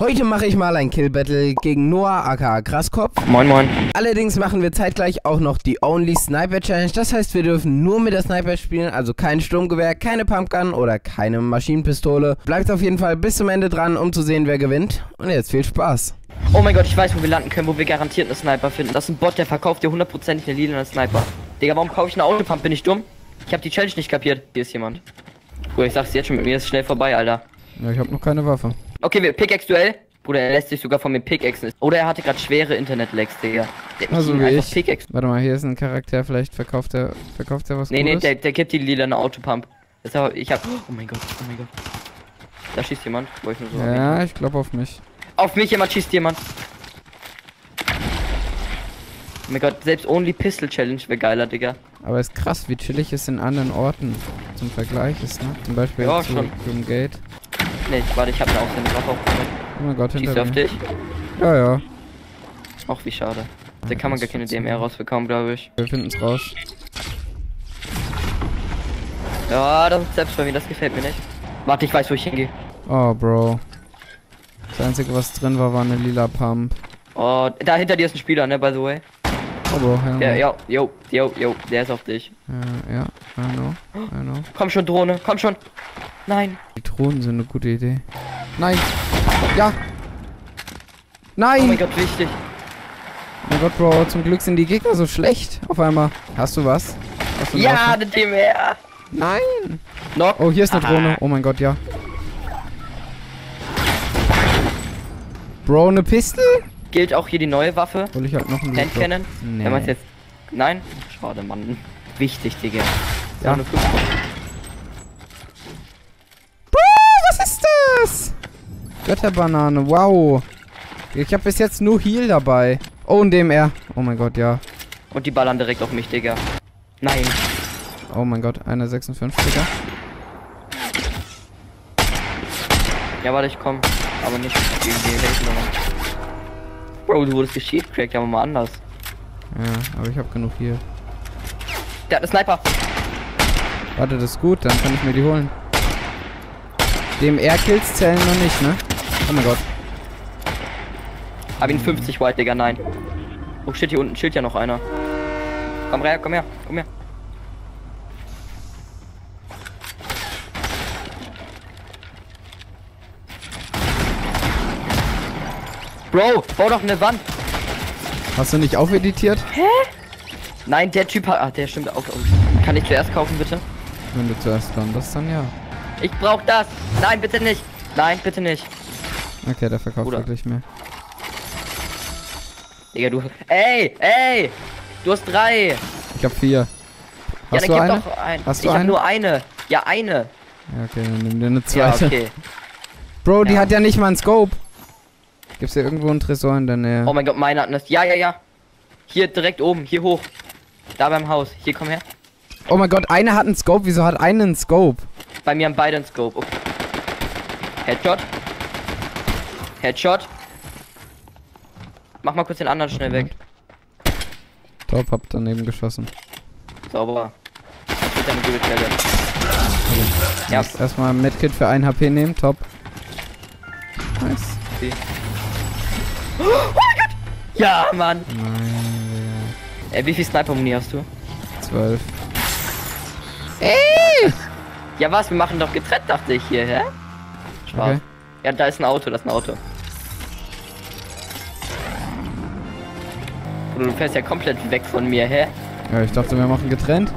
Heute mache ich mal ein Kill-Battle gegen Noah aka Grasskopf. Moin moin. Allerdings machen wir zeitgleich auch noch die Only Sniper Challenge. Das heißt, wir dürfen nur mit der Sniper spielen, also kein Sturmgewehr, keine Pumpgun oder keine Maschinenpistole. Bleibt auf jeden Fall bis zum Ende dran, um zu sehen, wer gewinnt. Und jetzt viel Spaß. Oh mein Gott, ich weiß, wo wir landen können, wo wir garantiert einen Sniper finden. Das ist ein Bot, der verkauft dir hundertprozentig eine lila Sniper. Digga, warum kaufe ich eine Autopump? Bin ich dumm? Ich habe die Challenge nicht kapiert. Hier ist jemand. Bruder, ich sag's jetzt schon, mit mir ist schnell vorbei, Alter. Ja, ich habe noch keine Waffe. Okay, wir Pickaxe-Duell. Bruder, er lässt sich sogar von mir Pickaxen. Oder er hatte gerade schwere Internet-Lags, Digga. Der Also wie ich. Pickaxe. Warte mal, hier ist ein Charakter, vielleicht verkauft er verkauft er was Nee, nee, Gutes? der, der gibt die lila eine Autopump. Das ich hab. Oh mein Gott, oh mein Gott. Da schießt jemand. Ich nur so. Ja, ich glaube auf mich. Auf mich jemand schießt jemand. Oh mein Gott, selbst Only Pistol Challenge wäre geiler, Digga. Aber ist krass, wie chillig es in anderen Orten zum Vergleich ist, ne? Zum Beispiel Ja, zu schon. Room Gate. Ne, warte, ich hab eine Aussendung aufgenommen. Oh mein Gott, Schießt hinter auf dich? Ja, ja. Ach, wie schade. Da Ja, kann man gar keine DMR rausbekommen, glaube ich. Wir finden's raus. Ja, das ist selbst bei mir, das gefällt mir nicht. Warte, ich weiß, wo ich hingehe. Oh, Bro. Das einzige, was drin war, war eine lila Pump. Oh, da hinter dir ist ein Spieler, ne, by the way. Oh, Bro, hell Der, yo, yo, yo, yo, der ist auf dich. Ja, ja, I know, I know. Komm schon, Drohne, komm schon. Nein. Die Drohnen sind eine gute Idee. Nein! Ja! Oh Nein! mein Gott, wichtig. Oh mein Gott, Bro, zum Glück sind die Gegner so schlecht. Auf einmal. Hast du was? Hast du Ja, eine DMR. Nein! Knock. Oh, hier ist eine Aha. Drohne. Oh mein Gott, ja. Bro, eine Pistol? Gilt auch hier die neue Waffe. Hol ich halt noch einen Hand Cannon. Nee. Wenn man es jetzt. Nein? Schade, Mann. Wichtig, Digga. Ja. Fünf- Bro, was ist das? Götterbanane, wow. Ich habe bis jetzt nur Heal dabei. Oh, ein DMR. Oh mein Gott, ja. Und die ballern direkt auf mich, Digga. Nein. Oh mein Gott, eine 56er. Ja, warte, ich komm. Aber nicht gegen die Helden. Bro, du wurdest geschied, cracked, aber mal anders. Ja, aber ich habe genug Heal. Der hat einen Sniper. Warte, das ist gut, dann kann ich mir die holen. DMR-Kills zählen noch nicht, ne? Oh mein Gott. Hab ihn 50 White, Digga, nein. Oh shit, hier unten chillt ja noch einer. Komm her, komm her, komm her. Bro, bau doch eine Wand. Hast du nicht aufeditiert? Nein, der Typ hat. Ach, der stimmt auch. Oh, Kann ich zuerst kaufen, bitte? Wenn du zuerst landest, dann ja. Ich brauch das. Nein, bitte nicht. Nein, bitte nicht. Okay, der verkauft Bruder. wirklich mehr. Digga, du. Ey, ey! Du hast drei. Ich habe vier. ja, Hast dann du eine? doch ein. Hast ich du hab eine? nur eine. Ja, eine. Ja, okay, dann nimm dir eine Ja, zweite. okay. Bro, die Ja. hat ja nicht mal einen Scope. Gibt's hier irgendwo einen Tresor in der Nähe? Oh mein Gott, meine hatten das. Ja, ja, ja. Hier direkt oben, hier hoch. Da beim Haus. Hier, komm her. Oh mein Gott, eine hat einen Scope. Wieso hat eine einen Scope? Bei mir haben beide einen Scope. Okay. Headshot. Headshot. Mach mal kurz den anderen schnell weg. Top, hab daneben geschossen. Sauber. Das wird eine gute Challenge. Ja. Erst- Erstmal Medkit für 1 HP nehmen, top. Nice. Okay. Oh mein Gott! Ja, Mann. Nein, Äh, wie viel Sniper-Muni hast du? Digga. 12. Ja, was? Wir machen doch getrennt, dachte ich hier, hä? Spaß. Okay. Ja, da ist ein Auto, das ist ein Auto. Du fährst ja komplett weg von mir, hä? Ja, ich dachte, wir machen getrennt.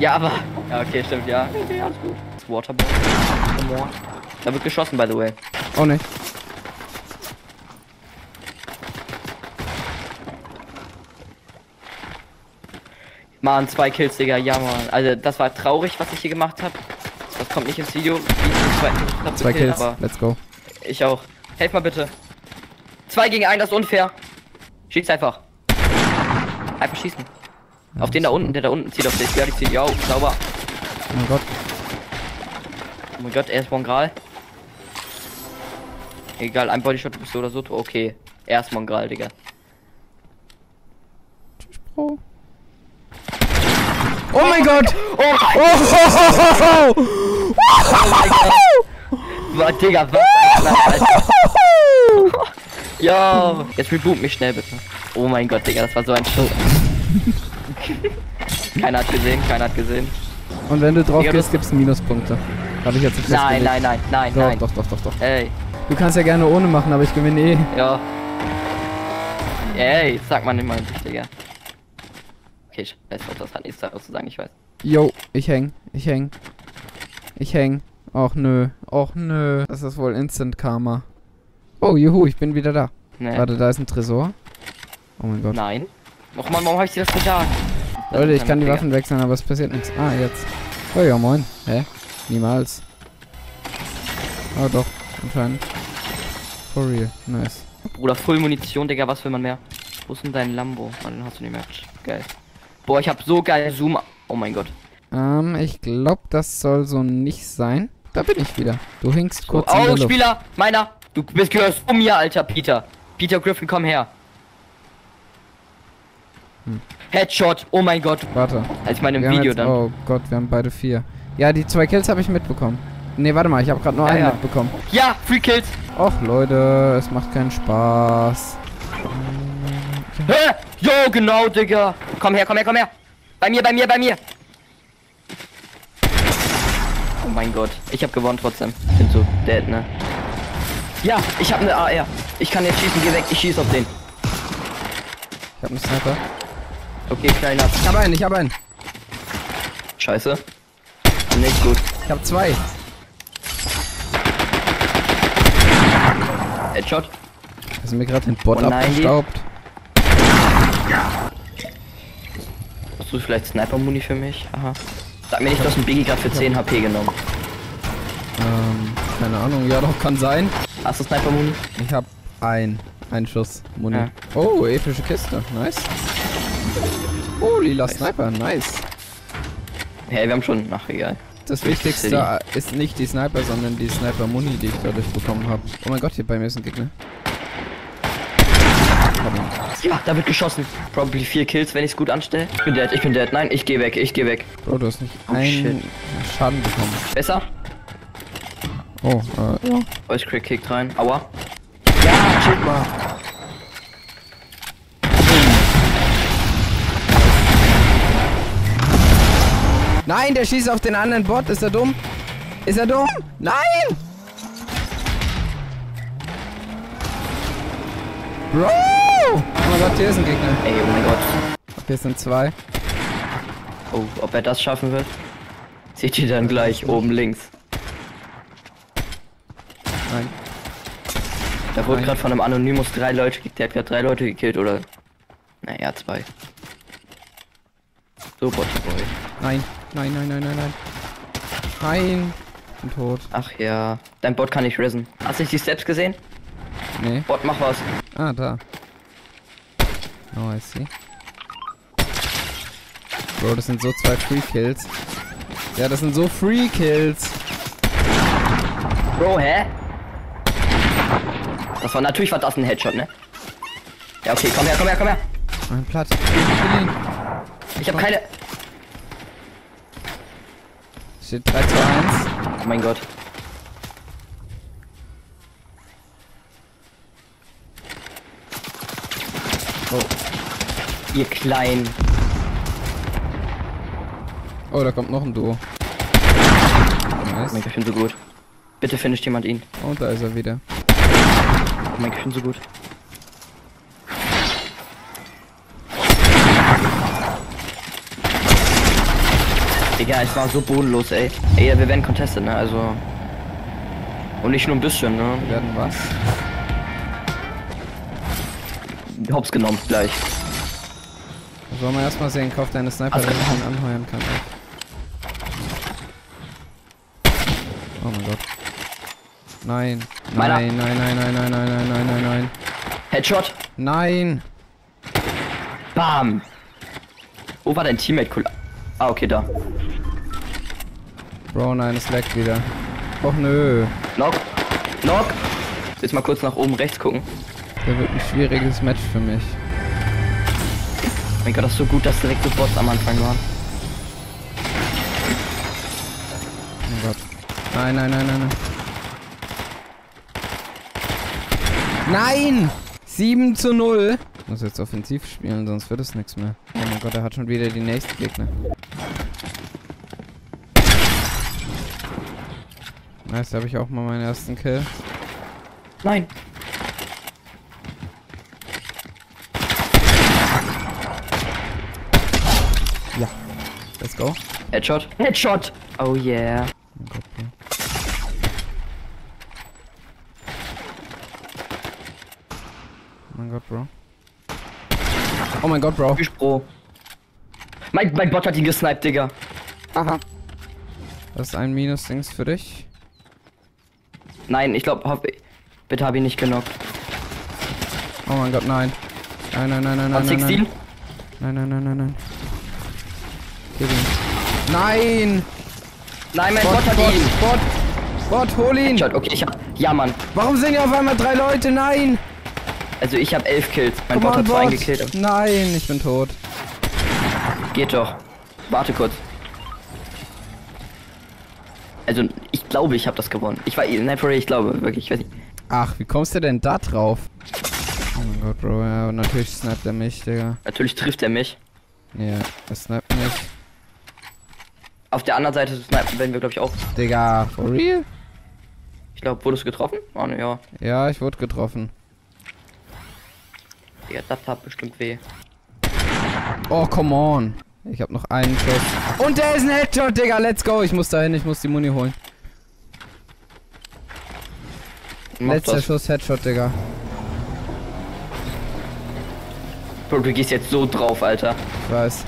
Ja, aber. Ja, okay, stimmt, ja. Okay, alles gut. Das Waterboard. Da wird geschossen, by the way. Oh ne. Mann, zwei Kills, Digga, ja, Mann. Also, das war traurig, was ich hier gemacht habe. Das kommt nicht ins Video. Zu Zwei killen, Kills. Aber Let's go. ich auch. Helf mal bitte. Zwei gegen einen, das ist unfair. Schieß einfach. Einfach schießen. Ja, auf den da unten, der da unten zieht auf dich. Ja, die zieht. Ja, sauber. Oh mein Gott. Oh mein Gott, er ist Mongral. Egal, ein Bodyshot, du bist so oder so. Okay. Er ist Mongral, Digga. Tschüss, Bro. Oh mein Gott! Oh mein Oh, ho, ho, ho, ho. Gott! Digga, was. Ja, jetzt reboot mich schnell bitte. Oh mein Gott, Digga, das war so ein Schuss. keiner hat gesehen, keiner hat gesehen. Und wenn du drauf Ja, gehst, gibt's Minuspunkte. Habe ich jetzt nicht Nein, nein, nein, nein, Doch, nein. doch, doch, doch, doch. Ey, Du kannst ja gerne ohne machen, aber ich gewinne eh. ja. Ey, sag mal nicht mal Digga. Okay, ich weiß, was das hat nichts daraus zu sagen, ich weiß. Yo, ich häng, ich häng. Ich häng. Och nö, och nö. Das ist wohl Instant Karma. Oh, juhu, ich bin wieder da. Nee. Warte, da ist ein Tresor. Oh mein Gott. Nein. Och man, warum hab ich dir das gesagt? Das Leute, ich kann die. Waffen wechseln, aber es passiert nichts. Ah, jetzt. Oh ja, moin. Hä? Niemals. Oh doch, anscheinend. For real. Nice. Bruder, Full Munition, Digga, was will man mehr? Wo ist denn dein Lambo? Oh, den hast du nicht mehr. Geil. Boah, ich hab so geil Zoom. Oh mein Gott. Ähm, ich glaube, das soll so nicht sein. Da bin ich wieder. Du hinkst kurz oh, Luft. Spieler, meiner. Du bist gehörst zu mir, alter Peter. Peter Griffin, komm her. Hm. Headshot, oh mein Gott. Warte. Als Wir haben Video jetzt, dann. Oh Gott, wir haben beide vier. Ja, die zwei Kills habe ich mitbekommen. Nee, warte mal, ich habe gerade nur Ja, einen ja. mitbekommen. Ja, Free Kills. Och, Leute, es macht keinen Spaß. Hä? Jo, genau, Digga. Komm her, komm her, komm her. Bei mir, bei mir, bei mir. Oh mein Gott. Ich hab gewonnen trotzdem. Bin so dead, ne? Ja, ich hab eine AR. Ich kann jetzt schießen, geh weg. Ich schieß auf den. Ich habe einen Sniper. Okay, kleiner. Ich habe einen, ich habe einen. Scheiße. Nicht gut. Ich habe zwei. Headshot. Hast du mir gerade den Bot Oh nein, abgestaubt? Hast du vielleicht Sniper-Muni für mich? Aha. Sag mir nicht, du hast einen Biggie gerade für 10 HP genommen. Ähm, keine Ahnung. Ja, doch, kann sein. Hast du Sniper-Muni? Ich habe ein, ein Schuss Muni. Ja. Oh, epische Kiste. Nice. Oh, lila Sniper. Nice. Hey, wir haben schon. Ach, egal. Das Wichtigste ist nicht die Sniper, sondern die Sniper-Muni, die ich dadurch bekommen habe. Oh mein Gott, hier bei mir ist ein Gegner. Ja, da wird geschossen. Probably 4 Kills, wenn ich es gut anstelle. Ich bin dead, ich bin dead. Nein, ich geh weg, ich geh weg. Bro, du hast nicht Oh, shit. einen Schaden bekommen. Besser? Oh, äh, ja. Voice Crack kickt rein. Aua. Ja, chill mal. Nein, der schießt auf den anderen Bot. Ist er dumm? Ist er dumm? Nein! Bro! Oh mein Gott, hier ist ein Gegner. Ey, oh mein Gott. Hier sind zwei. Oh, ob er das schaffen wird? Seht ihr dann gleich oben links. Nein. Da wurde gerade von einem Anonymous drei Leute gekillt. Der hat gerade drei Leute gekillt, oder? Naja, zwei. So, Botboy. Nein. Nein, nein, nein, nein, nein. Nein. Bin tot. Ach ja. Dein Bot kann nicht risen. Hast du nicht die Steps gesehen? Nee. Bot, mach was. Ah, da. Oh, I see. Bro, das sind so zwei Free Kills. Ja, das sind so Free Kills. Bro, hä? Das war natürlich war das ein Headshot, ne? Ja, okay, komm her, komm her, komm her. Mein ihn. Ich habe keine. Steht 3 zu 1. Oh mein Gott. Oh. Ihr Kleinen. Oh, da kommt noch ein Duo. Oh mein Nice. Gott, ich bin so gut. Bitte finisht jemand ihn. Und da ist er wieder. Oh mein Gott, ich bin so gut. Digga, es war so bodenlos, ey. Ey, wir werden contested, ne? Also. Und nicht nur ein bisschen, ne? Wir werden was? Hops genommen, gleich. Wollen wir erstmal sehen, kauf deine Sniper, damit ich ihn anheuern kann. Oh mein Gott. Nein. Nein, nein, nein, nein, nein, nein, nein, nein, nein, nein. Headshot. Nein. Bam. Wo war dein Teammate? Cool. Ah, okay, da. Bro, nein, es leckt wieder. Och nö. Knock. Knock. Jetzt mal kurz nach oben rechts gucken. Der wird ein schwieriges Match für mich. Mein Gott, das ist so gut, dass direkt so Bots am Anfang waren. Oh Gott. Nein, nein, nein, nein, nein. Nein! 7 zu 0. Ich muss jetzt offensiv spielen, sonst wird es nichts mehr. Oh mein Gott, er hat schon wieder die nächste Gegner. Nice, da habe ich auch mal meinen ersten Kill. Nein. Let's go. Headshot. Headshot. Oh yeah. Oh mein Gott, Bro. Oh mein Gott, Bro. Oh mein Gott, Bro. Tschüss, Bro. Mein, mein Bot hat ihn gesniped, Digga. Aha. Das ist ein Minus-Dings für dich. Nein, ich glaube, bitte hab ihn nicht genockt. Oh mein Gott, nein. Nein, nein, nein, nein, nein, 16? nein. Nein, nein, nein, nein, nein. Nein! Mein Bot, Bot hat Bot, ihn. Bot, Bot, hol ihn! Headshot, okay, ich hab. Ja, Mann. Warum sind hier auf einmal drei Leute? Nein! Also, ich hab elf Kills. Mein Come Bot hat zwei gekillt. Nein, ich bin tot. Geht doch. Warte kurz. Also, ich glaube, ich habe das gewonnen. Ich war. Nein, real, ich glaube, wirklich. Ich weiß nicht. Ach, wie kommst du denn da drauf? Oh mein Gott, Bro, ja, natürlich sniped er mich, Digga. Natürlich trifft er mich. Ja, er sniped mich. Auf der anderen Seite snipen werden wir, glaube ich, auch. Digga, for real? Ich glaube, wurdest du getroffen? Oh, ne, ja. Ja, ich wurde getroffen. Digga, das tat bestimmt weh. Oh, come on. Ich hab noch einen Schuss. Und der ist ein Headshot, Digga. Let's go. Ich muss dahin, ich muss die Muni holen. Mach Letzter das. Schuss, Headshot, Digga. Bro, du gehst jetzt so drauf, Alter. Ich weiß.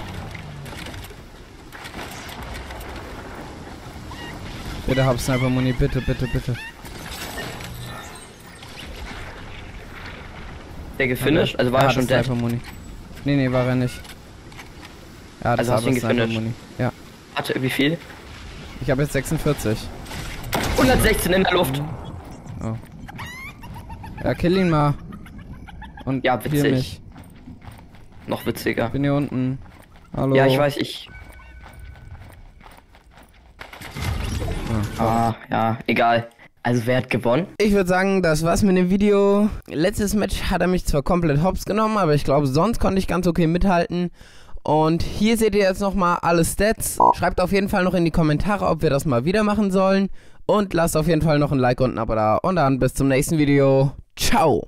Bitte hab Sniper Muni, bitte, bitte, bitte. Der gefinisht? Also war er hatte schon dead? Sniper Muni. Nee, nee, war er nicht. Er hat Also hast du ihn Sniper gefinisht? Muni. Ja. Warte, wie viel? Ich habe jetzt 46. 116 in der Luft. Oh. Ja, kill ihn mal. Und Ja, witzig. Noch witziger. Bin hier unten. Hallo. Ja, ich weiß, ich. Ah, Ah, ja, egal. Also wer hat gewonnen? Ich würde sagen, das war's mit dem Video. Letztes Match hat er mich zwar komplett hops genommen, aber ich glaube, sonst konnte ich ganz okay mithalten. Und hier seht ihr jetzt nochmal alle Stats. Schreibt auf jeden Fall noch in die Kommentare, ob wir das mal wieder machen sollen. Und lasst auf jeden Fall noch ein Like und ein Abo da. Und dann bis zum nächsten Video. Ciao.